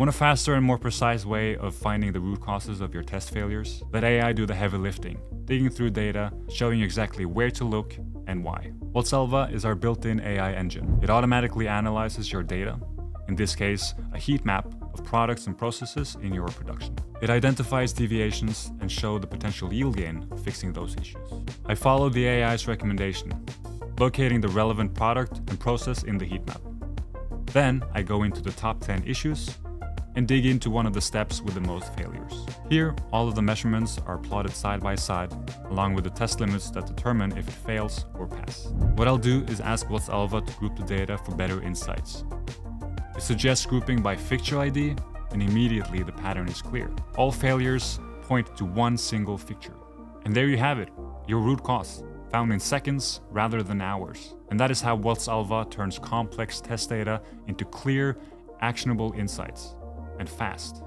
Want a faster and more precise way of finding the root causes of your test failures? Let AI do the heavy lifting, digging through data, showing you exactly where to look and why. WATS Alvea is our built-in AI engine. It automatically analyzes your data, in this case, a heat map of products and processes in your production. It identifies deviations and show the potential yield gain of fixing those issues. I follow the AI's recommendation, locating the relevant product and process in the heat map. Then I go into the top 10 issues and dig into one of the steps with the most failures. Here, all of the measurements are plotted side by side, along with the test limits that determine if it fails or pass. What I'll do is ask WATS Alvea to group the data for better insights. It suggests grouping by fixture ID, and immediately the pattern is clear. All failures point to one single fixture. And there you have it, your root cause, found in seconds rather than hours. And that is how WATS Alvea turns complex test data into clear, actionable insights and fast.